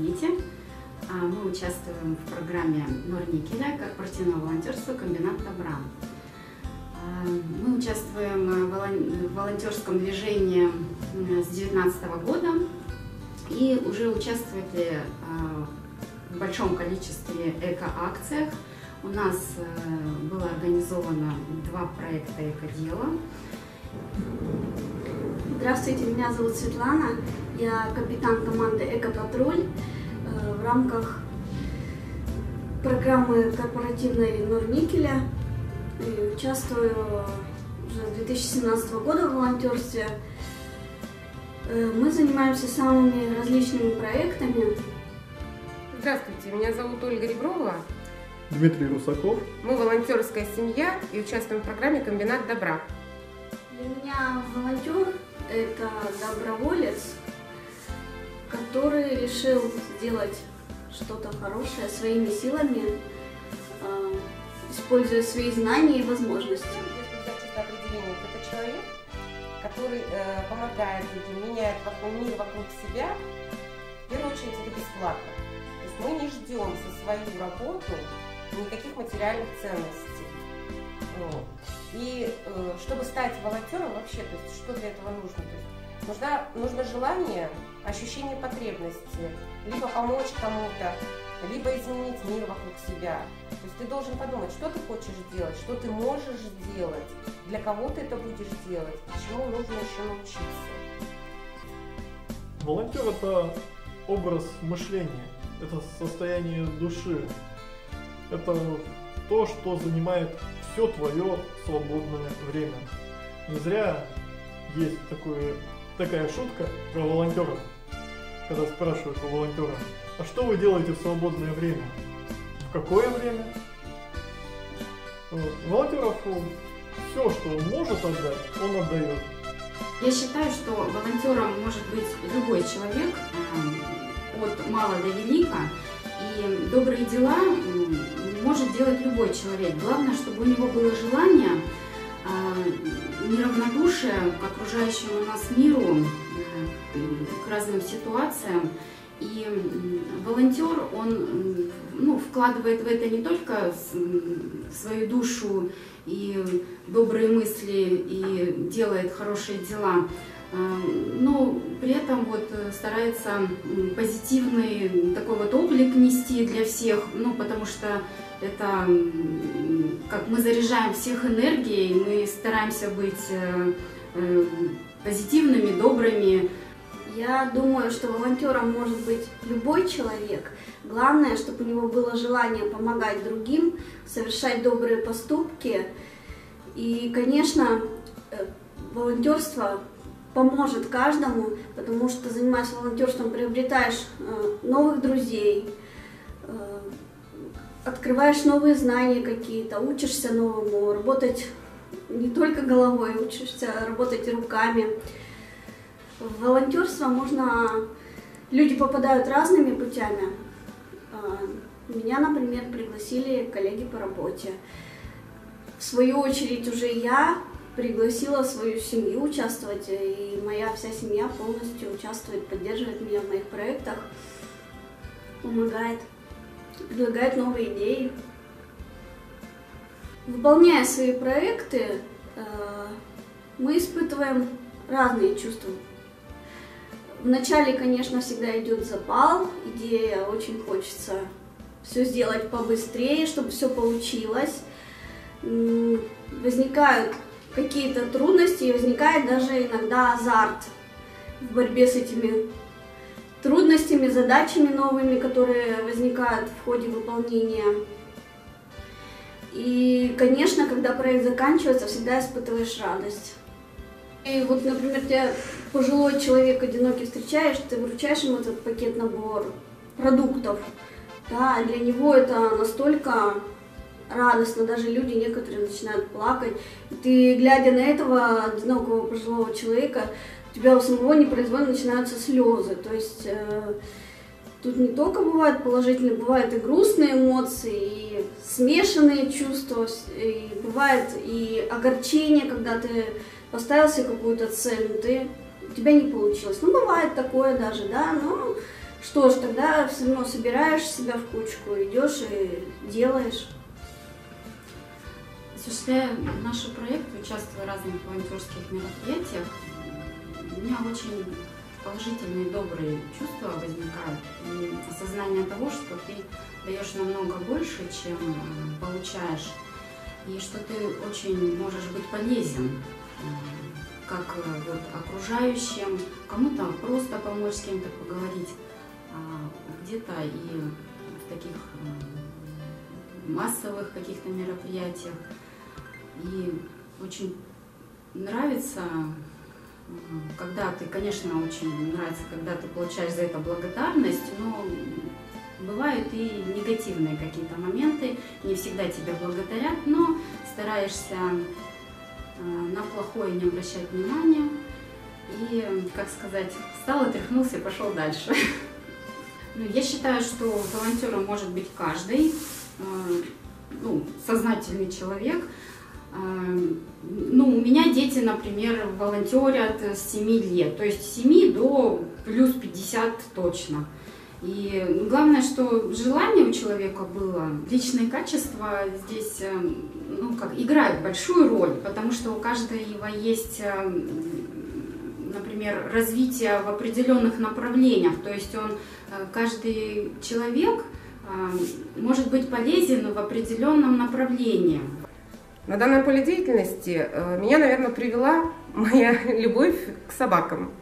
планете. А, мы участвуем в программе Норникеля корпоративного волонтерства «Комбинат добра». А, мы участвуем в волонтерском движении с 2019 года и уже участвовали а, в большом количестве эко-акциях. У нас э, было организовано два проекта «Экодела». Здравствуйте, меня зовут Светлана, я капитан команды «Экопатруль» э, в рамках программы корпоративной Норникеля. И участвую уже с 2017 года в волонтерстве. Э, мы занимаемся самыми различными проектами. Здравствуйте, меня зовут Ольга Реброва. Дмитрий Русаков. Мы волонтерская семья и участвуем в программе «Комбинат добра». Для меня волонтер – это доброволец, который решил сделать что-то хорошее своими силами, э, используя свои знания и возможности. Это человек, который э, помогает людям, меняет мир вокруг себя, в первую очередь это бесплатно. То есть мы не ждем за свою работу никаких материальных ценностей. Вот. И э, чтобы стать волонтером вообще, то есть что для этого нужно? То есть нужна, нужно желание, ощущение потребности, либо помочь кому-то, либо изменить мир вокруг себя. То есть ты должен подумать, что ты хочешь делать, что ты можешь делать, для кого ты это будешь делать, чему нужно еще научиться. Волонтер это образ мышления, это состояние души, это то, что занимает все твое свободное время. Не зря есть такое, такая шутка про волонтеров, когда спрашивают у волонтера, а что вы делаете в свободное время? В какое время? Волонтеров все, что он может отдать, он отдает. Я считаю, что волонтером может быть любой человек, от мала до велика, и добрые дела может делать любой человек. Главное, чтобы у него было желание, неравнодушие к окружающему нас миру, э, к разным ситуациям. И волонтер, он ну, вкладывает в это не только свою душу и добрые мысли, и делает хорошие дела, но при этом вот э, старается позитивный такой вот облик нести для всех, ну, потому что это как мы заряжаем всех энергией, мы стараемся быть э, э, позитивными, добрыми. Я думаю, что волонтером может быть любой человек. Главное, чтобы у него было желание помогать другим, совершать добрые поступки. И, конечно, волонтерство поможет каждому, потому что занимаясь волонтерством, приобретаешь э, новых друзей, э, открываешь новые знания какие-то, учишься новому, работать не только головой, учишься работать руками. В волонтерство можно... Люди попадают разными путями. Э, меня, например, пригласили коллеги по работе. В свою очередь уже я пригласила свою семью участвовать, и моя вся семья полностью участвует, поддерживает меня в моих проектах, помогает, предлагает новые идеи. Выполняя свои проекты, э, мы испытываем разные чувства. Вначале, конечно, всегда идет запал, идея, очень хочется все сделать побыстрее, чтобы все получилось. Возникают какие-то трудности и возникает даже иногда азарт в борьбе с этими трудностями, задачами новыми, которые возникают в ходе выполнения. И, конечно, когда проект заканчивается, всегда испытываешь радость. И вот, например, тебя пожилой человек одинокий встречаешь, ты вручаешь ему этот пакет набор продуктов. Да, для него это настолько радостно, даже люди некоторые начинают плакать. И ты, глядя на этого одинокого пожилого человека, у тебя у самого непроизвольно начинаются слезы. То есть э, тут не только бывают положительные, бывают и грустные эмоции, и смешанные чувства, и бывает и огорчение, когда ты поставил себе какую-то цель, ты, у тебя не получилось. Ну, бывает такое даже, да, но что ж, тогда все равно собираешь себя в кучку, идешь и делаешь. Осуществляя наши проекты, участвуя в разных волонтерских мероприятиях, у меня очень положительные, добрые чувства возникают. И осознание того, что ты даешь намного больше, чем э, получаешь. И что ты очень можешь быть полезен э, как э, вот, окружающим, кому-то просто помочь с кем-то поговорить, а где-то и в таких массовых каких-то мероприятиях. И очень нравится когда ты, конечно, очень нравится, когда ты получаешь за это благодарность, но бывают и негативные какие-то моменты, не всегда тебя благодарят, но стараешься э, на плохое не обращать внимания и, как сказать, встал и тряхнулся и пошел дальше. Ну, я считаю, что волонтером может быть каждый, э, ну, сознательный человек – ну, у меня дети, например, волонтерят с 7 лет, то есть с 7 до плюс 50 точно. И главное, что желание у человека было, личные качества здесь эм, ну, как, играют большую роль, потому что у каждого есть, эм, например, развитие в определенных направлениях, то есть он, э, каждый человек эм, может быть полезен в определенном направлении. На данном поле деятельности э, меня, наверное, привела моя любовь к собакам.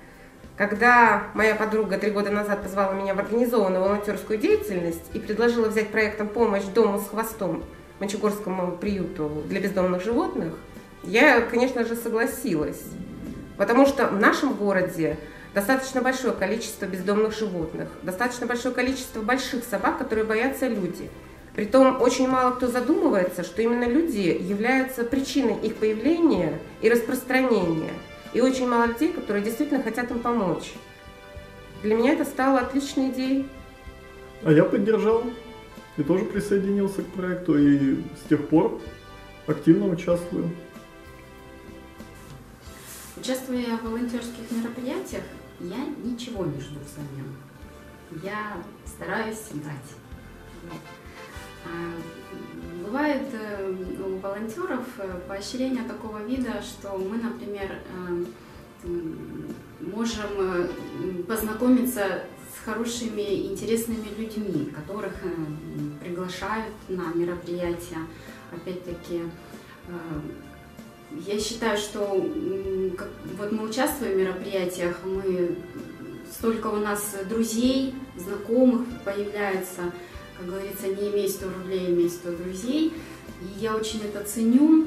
Когда моя подруга три года назад позвала меня в организованную волонтерскую деятельность и предложила взять проектом помощь Дому с хвостом, Мочегорскому приюту для бездомных животных, я, конечно же, согласилась. Потому что в нашем городе достаточно большое количество бездомных животных, достаточно большое количество больших собак, которые боятся люди – Притом очень мало кто задумывается, что именно люди являются причиной их появления и распространения. И очень мало людей, которые действительно хотят им помочь. Для меня это стало отличной идеей. А я поддержал и тоже присоединился к проекту, и с тех пор активно участвую. Участвуя в волонтерских мероприятиях, я ничего не жду взамен. Я стараюсь дать. А, бывает э, у волонтеров э, поощрение такого вида, что мы, например, э, можем познакомиться с хорошими, интересными людьми, которых приглашают на мероприятия. Опять-таки, я считаю, что вот мы участвуем в мероприятиях, мы столько у нас друзей, знакомых появляется, как говорится, не имей 100 рублей, имей 100 друзей. И я очень это ценю.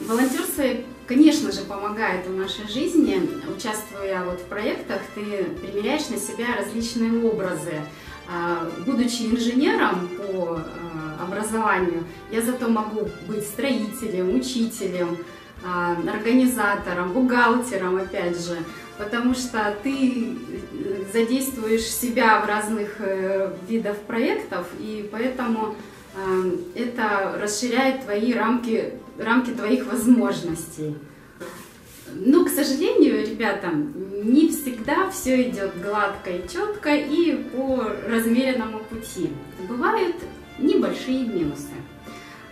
Волонтерство, конечно же, помогает в нашей жизни. Участвуя вот в проектах, ты примеряешь на себя различные образы. А, будучи инженером по а, образованию, я зато могу быть строителем, учителем, а, организатором, бухгалтером, опять же потому что ты э, задействуешь себя в разных э, видах проектов, и поэтому э, это расширяет твои рамки, рамки твоих возможностей. Но, к сожалению, ребята, не всегда все идет гладко и четко и по размеренному пути. Бывают небольшие минусы.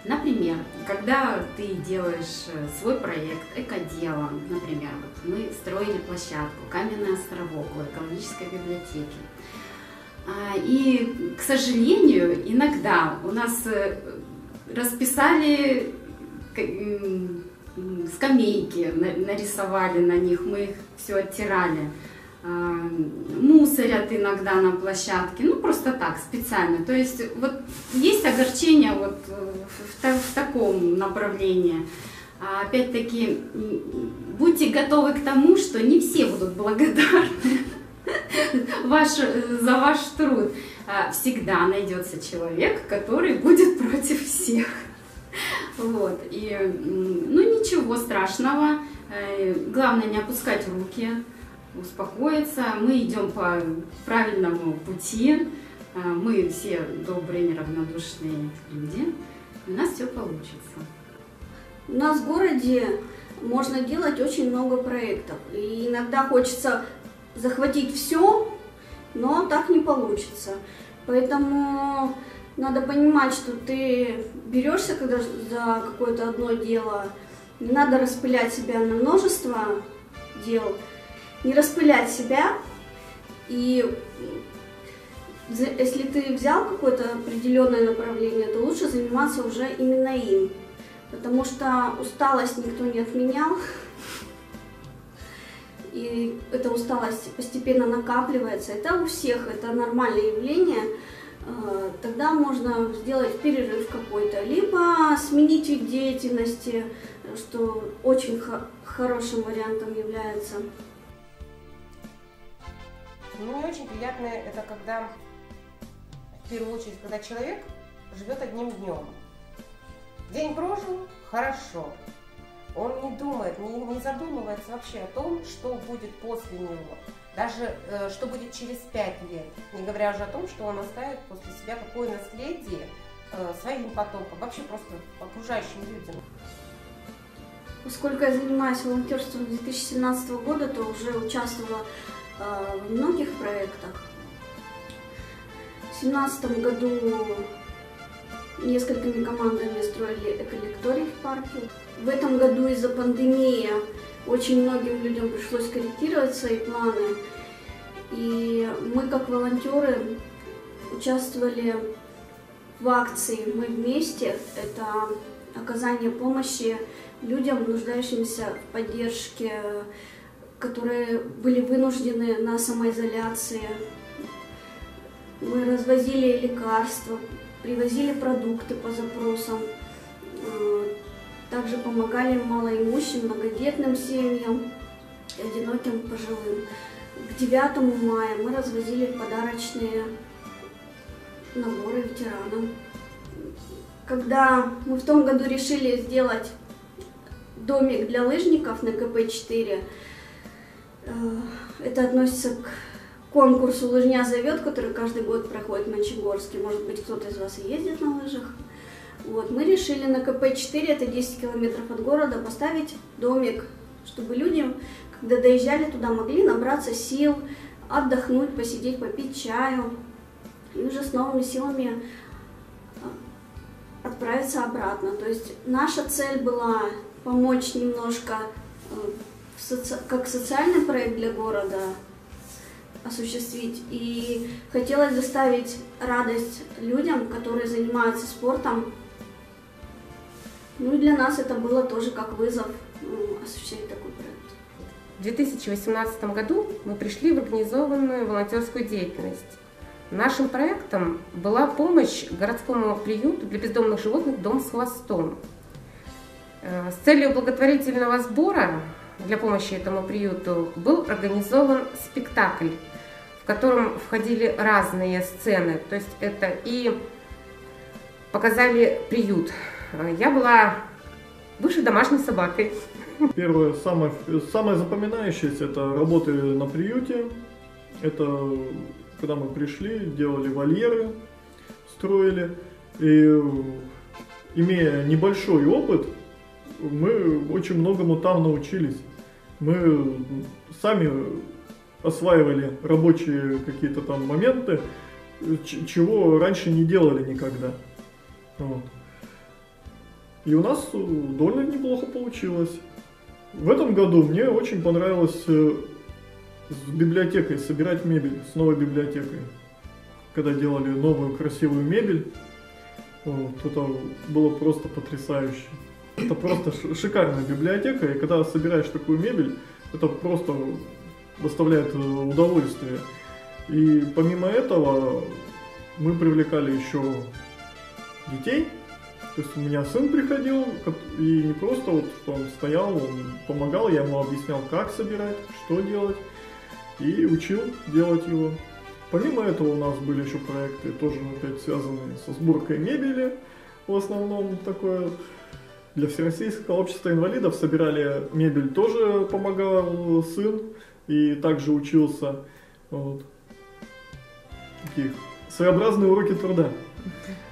Например, когда ты делаешь э, свой проект «Экодело», например, вот мы строили площадку «Каменный островок» в экологической библиотеке. А, и, к сожалению, иногда у нас э, расписали скамейки, нарисовали на них, мы их все оттирали мусорят иногда на площадке, ну просто так, специально. То есть вот есть огорчение вот в, в таком направлении. А опять-таки, будьте готовы к тому, что не все будут благодарны ваш, за ваш труд. А всегда найдется человек, который будет против всех. Вот. И, ну, ничего страшного. Э, главное не опускать руки успокоиться. Мы идем по правильному пути. А, мы все добрые, неравнодушные люди. У нас все получится. У нас в городе можно делать очень много проектов. И иногда хочется захватить все Но так не получится. Поэтому надо понимать, что ты берешься когда за какое-то одно дело, не надо распылять себя на множество дел, не распылять себя и если ты взял какое-то определенное направление, то лучше заниматься уже именно им. Потому что усталость никто не отменял. И эта усталость постепенно накапливается. Это у всех, это нормальное явление. А, тогда можно сделать перерыв какой-то, либо сменить вид деятельности, что очень хорошим вариантом является. Ну, мне очень приятно это, когда первую очередь, когда человек живет одним днем. День прожил – хорошо. Он не думает, не, не задумывается вообще о том, что будет после него. Даже э, что будет через пять лет. Не говоря уже о том, что он оставит после себя какое наследие э, своим потомкам, вообще просто окружающим людям. Поскольку я занимаюсь волонтерством с 2017 года, то уже участвовала в многих проектах. 2017 году несколькими командами строили эколекторий в парке. В этом году из-за пандемии очень многим людям пришлось корректировать свои планы. И мы, как волонтеры, участвовали в акции «Мы вместе». Это оказание помощи людям, нуждающимся в поддержке, которые были вынуждены на самоизоляции, мы развозили лекарства, привозили продукты по запросам. Э, также помогали малоимущим, многодетным семьям и одиноким пожилым. К 9 мая мы развозили подарочные наборы ветеранам. Когда мы в том году решили сделать домик для лыжников на КП-4, э, это относится к конкурсу «Лыжня зовет», который каждый год проходит в Мончегорске. Может быть, кто-то из вас и ездит на лыжах. Вот, мы решили на КП-4, это 10 километров от города, поставить домик, чтобы люди, когда доезжали туда, могли набраться сил, отдохнуть, посидеть, попить чаю, и уже с новыми силами а, отправиться обратно. То есть наша цель была помочь немножко э, соци... как социальный проект для города, осуществить. И хотелось доставить радость людям, которые занимаются спортом. Ну и для нас это было тоже как вызов ну, осуществить такой проект. В 2018 году мы пришли в организованную волонтерскую деятельность. Нашим проектом была помощь городскому приюту для бездомных животных «Дом с хвостом». Э, с целью благотворительного сбора для помощи этому приюту был организован спектакль в котором входили разные сцены. То есть это и показали приют. Я была выше домашней собакой. Первое, самое, самое запоминающееся, это работы на приюте. Это когда мы пришли, делали вольеры, строили. И имея небольшой опыт, мы очень многому там научились. Мы сами осваивали рабочие какие-то там моменты, чего раньше не делали никогда. Вот. И у нас довольно неплохо получилось. В этом году мне очень понравилось э, с библиотекой собирать мебель, с новой библиотекой. Когда делали новую красивую мебель, вот, это было просто потрясающе. Это просто шикарная библиотека, и когда собираешь такую мебель, это просто доставляет э, удовольствие. И помимо этого мы привлекали еще детей. То есть у меня сын приходил, и не просто вот, что он стоял, он помогал, я ему объяснял, как собирать, что делать, и учил делать его. Помимо этого у нас были еще проекты, тоже опять связанные со сборкой мебели, в основном такое. Для Всероссийского общества инвалидов собирали мебель, тоже помогал сын и также учился. Вот. Такие своеобразные уроки труда,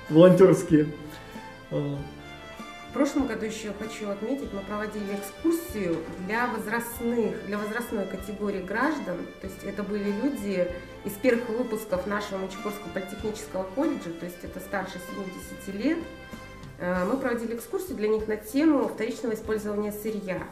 волонтерские. А. В прошлом году еще хочу отметить, мы проводили экскурсию для возрастных, для возрастной категории граждан. То есть это были люди из первых выпусков нашего Мочегорского политехнического колледжа, то есть это старше 70 лет. Э, мы проводили экскурсию для них на тему вторичного использования сырья.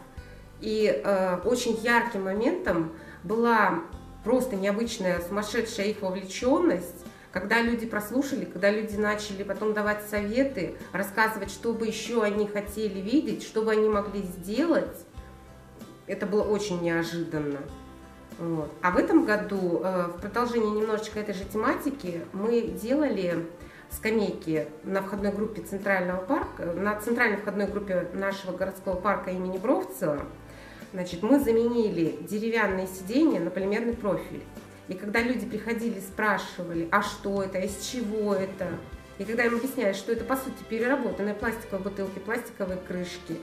И э, очень ярким моментом была просто необычная, сумасшедшая их вовлеченность когда люди прослушали, когда люди начали потом давать советы, рассказывать, что бы еще они хотели видеть, что бы они могли сделать, это было очень неожиданно. Вот. А в этом году, э, в продолжении немножечко этой же тематики, мы делали скамейки на входной группе Центрального парка, на центральной входной группе нашего городского парка имени Бровцева. Значит, мы заменили деревянные сиденья на полимерный профиль. И когда люди приходили, спрашивали, а что это, из чего это, и когда им объясняли, что это по сути переработанные пластиковые бутылки, пластиковые крышки,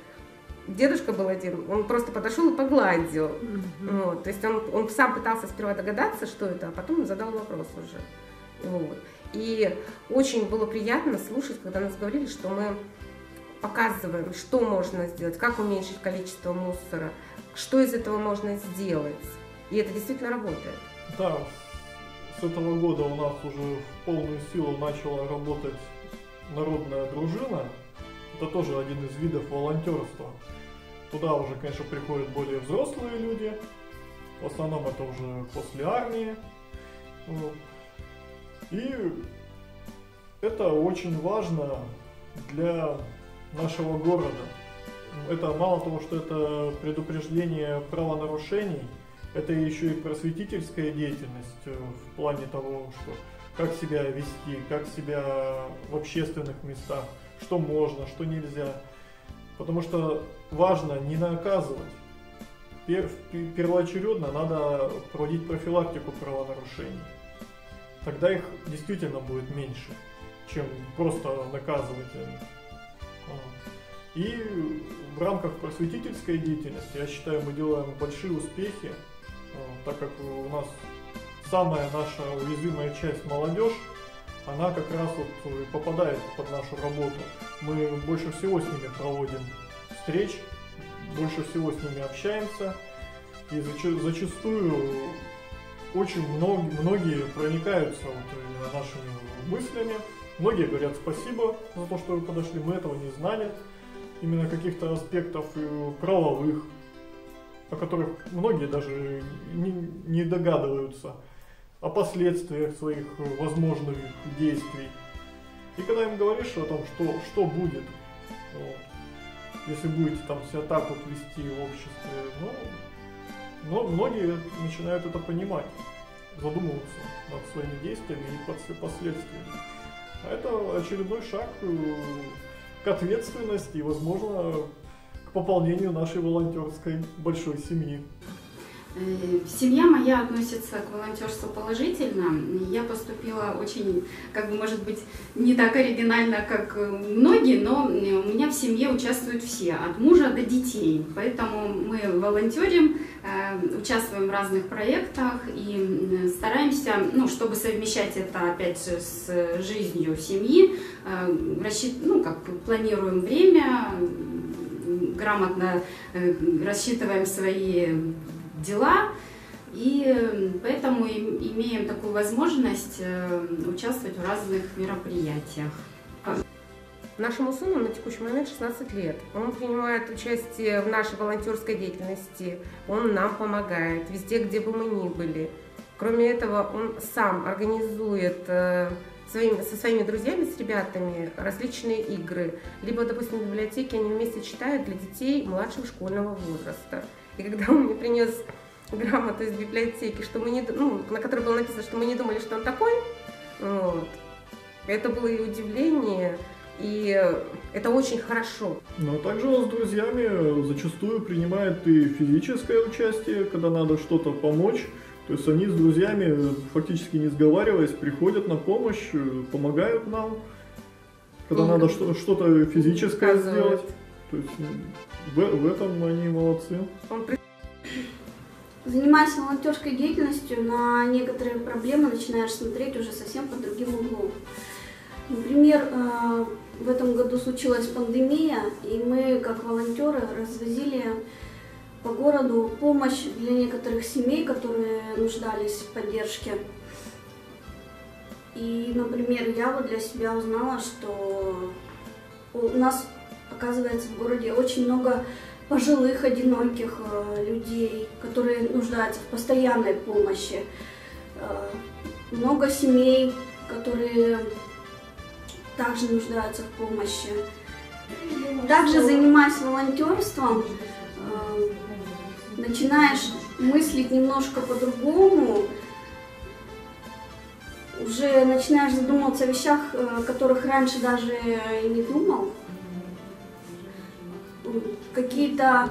дедушка был один, он просто подошел и погладил. Mm-hmm. Вот, то есть он, он сам пытался сперва догадаться, что это, а потом задал вопрос уже. Вот. И очень было приятно слушать, когда нас говорили, что мы показываем, что можно сделать, как уменьшить количество мусора, что из этого можно сделать. И это действительно работает. Да, с этого года у нас уже в полную силу начала работать народная дружина. Это тоже один из видов волонтерства. Туда уже, конечно, приходят более взрослые люди. В основном это уже после армии. Вот. И это очень важно для нашего города. Это мало того, что это предупреждение правонарушений – это еще и просветительская деятельность э, в плане того, что как себя вести, как себя в общественных местах, что можно, что нельзя. Потому что важно не наказывать. Первоочередно надо проводить профилактику правонарушений. Тогда их действительно будет меньше, чем просто наказывать. И в рамках просветительской деятельности, я считаю, мы делаем большие успехи так как у нас самая наша уязвимая часть молодежь, она как раз вот попадает под нашу работу. Мы больше всего с ними проводим встреч, больше всего с ними общаемся. И зачастую очень многие, многие проникаются вот нашими мыслями. Многие говорят спасибо за то, что вы подошли, мы этого не знали. Именно каких-то аспектов правовых, о которых многие даже не, не догадываются, о последствиях своих возможных действий. И когда им говоришь о том, что, что будет, вот, если будете там себя так вот вести в обществе, ну, но многие начинают это понимать, задумываться над своими действиями и последствиями. А это очередной шаг э, к ответственности и, возможно, пополнению нашей волонтерской большой семьи. Э, семья моя относится к волонтерству положительно. Я поступила очень, как бы, может быть, не так оригинально, как многие, но у меня в семье участвуют все, от мужа до детей. Поэтому мы волонтерим, э, участвуем в разных проектах и стараемся, ну, чтобы совмещать это, опять же, с жизнью семьи, э, рассчит... ну, как планируем время, грамотно э, рассчитываем свои дела, и поэтому имеем такую возможность э, участвовать в разных мероприятиях. Нашему сыну на текущий момент 16 лет. Он принимает участие в нашей волонтерской деятельности, он нам помогает везде, где бы мы ни были. Кроме этого, он сам организует э, со своими друзьями, с ребятами различные игры. Либо, допустим, в библиотеке они вместе читают для детей младшего школьного возраста. И когда он мне принес грамоту из библиотеки, что мы не, ну, на которой было написано, что мы не думали, что он такой, вот, это было и удивление, и это очень хорошо. Но также он с друзьями зачастую принимает и физическое участие, когда надо что-то помочь. То есть они с друзьями, фактически не сговариваясь, приходят на помощь, помогают нам, когда mm надо что-то физическое сделать. То есть в, в этом они молодцы. Занимаясь волонтерской деятельностью, на некоторые проблемы начинаешь смотреть уже совсем под другим углом. Например, э, в этом году случилась пандемия, и мы, как волонтеры, развозили по городу помощь для некоторых семей, которые нуждались в поддержке. И, например, я вот для себя узнала, что у нас, оказывается, в городе очень много пожилых, одиноких э, людей, которые нуждаются в постоянной помощи. Э, много семей, которые также нуждаются в помощи. Также занимаясь волонтерством, э, начинаешь мыслить немножко по-другому, уже начинаешь задумываться о вещах, о которых раньше даже и не думал. Какие-то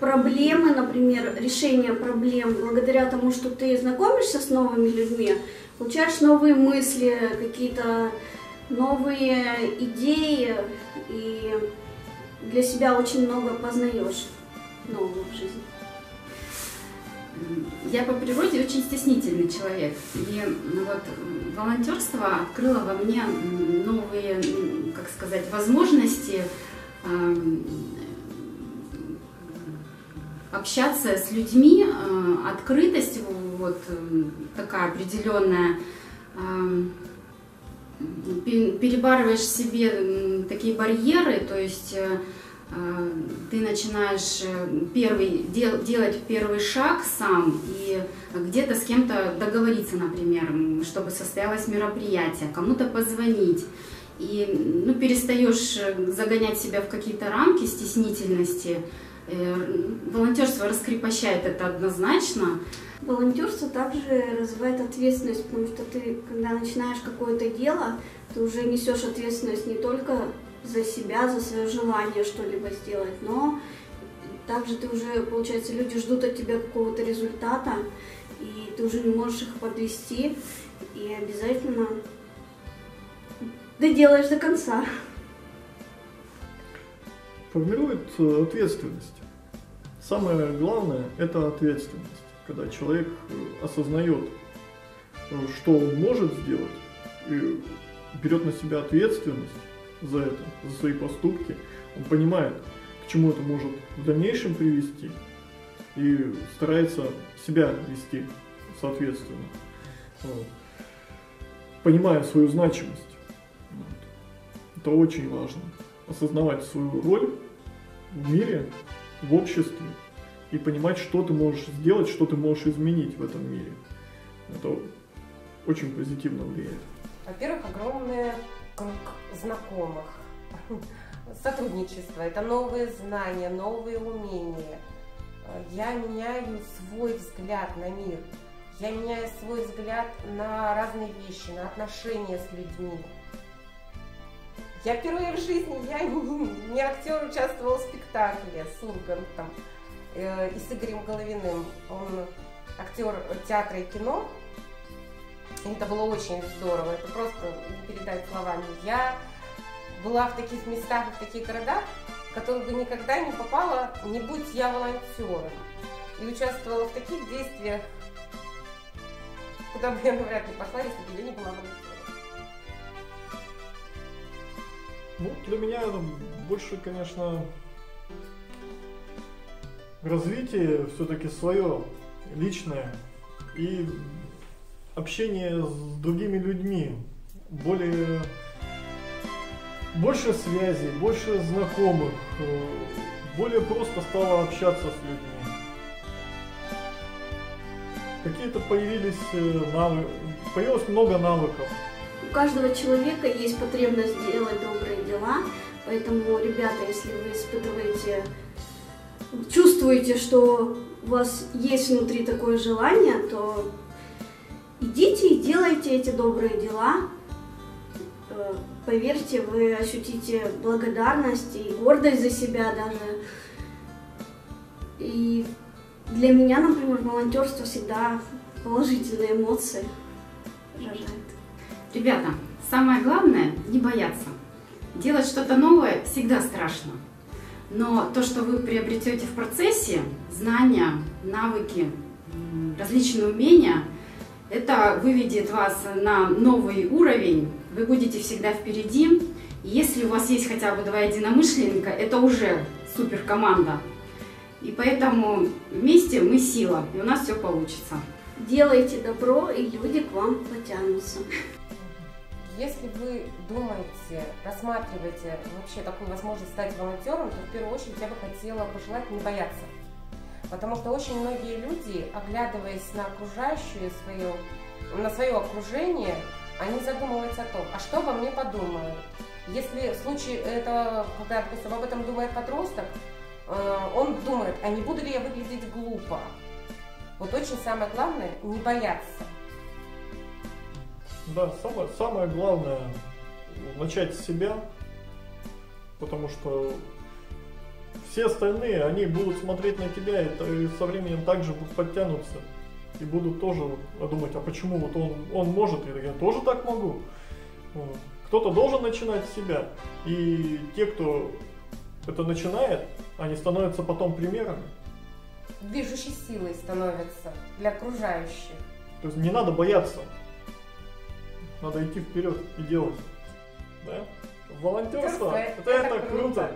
проблемы, например, решение проблем, благодаря тому, что ты знакомишься с новыми людьми, получаешь новые мысли, какие-то новые идеи, и для себя очень много познаешь нового в жизни. Я по природе очень стеснительный человек. И вот волонтерство открыло во мне новые, как сказать, возможности общаться с людьми, э, открытость вот э, такая определенная, перебарываешь себе такие барьеры, то есть э, ты начинаешь первый, дел, делать первый шаг сам и где-то с кем-то договориться, например, чтобы состоялось мероприятие, кому-то позвонить. И ну, перестаешь загонять себя в какие-то рамки стеснительности, Э, волонтерство раскрепощает это однозначно. Волонтерство также развивает ответственность, потому что ты, когда начинаешь какое-то дело, ты уже несешь ответственность не только за себя, за свое желание что-либо сделать, но также ты уже, получается, люди ждут от тебя какого-то результата, и ты уже не можешь их подвести, и обязательно доделаешь до конца формирует э, ответственность. Самое главное – это ответственность. Когда человек э, осознает, э, что он может сделать, и берет на себя ответственность за это, за свои поступки, он понимает, к чему это может в дальнейшем привести, и старается себя вести соответственно, понимая свою значимость. Это очень важно осознавать свою роль в мире, в обществе и понимать, что ты можешь сделать, что ты можешь изменить в этом мире. Это очень позитивно влияет. Во-первых, огромный круг знакомых, сотрудничество, это новые знания, новые умения. Я меняю свой взгляд на мир, я меняю свой взгляд на разные вещи, на отношения с людьми. Я впервые в жизни, я не, актер, участвовал в спектакле с Ургантом э, и с Игорем Головиным. Он актер театра и кино. И это было очень здорово, это просто не передать словами. Я была в таких местах в таких городах, в которые бы никогда не попала, не будь я волонтером. И участвовала в таких действиях, куда бы я навряд ли пошла, если бы я не была волонтером. Ну, для меня больше, конечно, развитие все-таки свое, личное. И общение с другими людьми. Более больше связей, больше знакомых, более просто стало общаться с людьми. Какие-то появились э, навыки, появилось много навыков. У каждого человека есть потребность делать добрые дела, поэтому, ребята, если вы испытываете, чувствуете, что у вас есть внутри такое желание, то идите и делайте эти добрые дела. Э, поверьте, вы ощутите благодарность и гордость за себя даже. И для меня, например, волонтерство всегда положительные эмоции выражает. Ребята, самое главное не бояться. Делать что-то новое всегда страшно. Но то, что вы приобретете в процессе, знания, навыки, различные умения, это выведет вас на новый уровень. Вы будете всегда впереди. И если у вас есть хотя бы два единомышленника, это уже супер команда. И поэтому вместе мы сила, и у нас все получится. Делайте добро, и люди к вам потянутся. Если вы думаете, рассматриваете вообще такую возможность стать волонтером, то в первую очередь я бы хотела пожелать не бояться. Потому что очень многие люди, оглядываясь на окружающее свое, на свое окружение, они задумываются о том, а что обо мне подумают. Если в случае этого, когда, допустим, об этом думает подросток, э, он думает, а не буду ли я выглядеть глупо? Вот очень самое главное не бояться. Да, самое, самое главное начать с себя, потому что все остальные, они будут смотреть на тебя и, и со временем также подтянутся и будут тоже думать, а почему вот он, он может, и я тоже так могу. Вот. Кто-то должен начинать с себя, и те, кто это начинает, они становятся потом примерами. Движущей силой становятся для окружающих. То есть не надо бояться. Надо идти вперед и делать. Да? Волонтерство, это, это, это круто. круто.